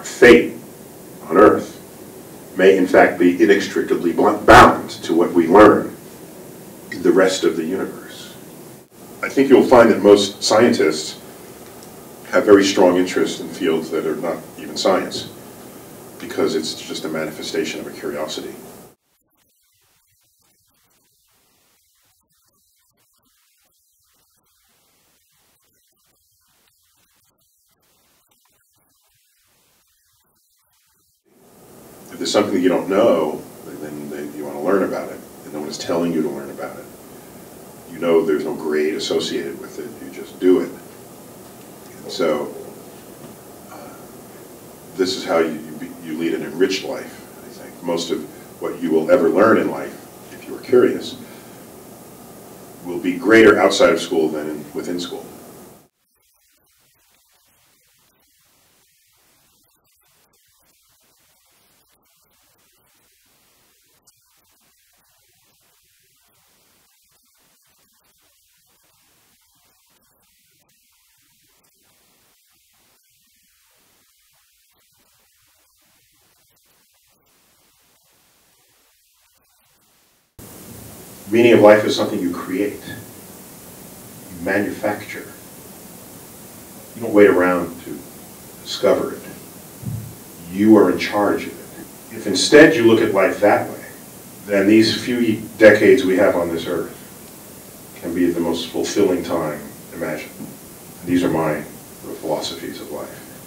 our fate on Earth may in fact be inextricably bound to what we learn in the rest of the universe. I think you'll find that most scientists have very strong interest in fields that are not even science, because it's just a manifestation of a curiosity. There's something that you don't know, then, then you want to learn about it, and no one is telling you to learn about it. You know there's no grade associated with it, you just do it. And so, uh, this is how you, you you lead an enriched life, I think. Most of what you will ever learn in life, if you are curious, will be greater outside of school than in, within school. Meaning of life is something you create, you manufacture. You don't wait around to discover it. You are in charge of it. If instead you look at life that way, then these few decades we have on this earth can be the most fulfilling time imaginable. These are my philosophies of life.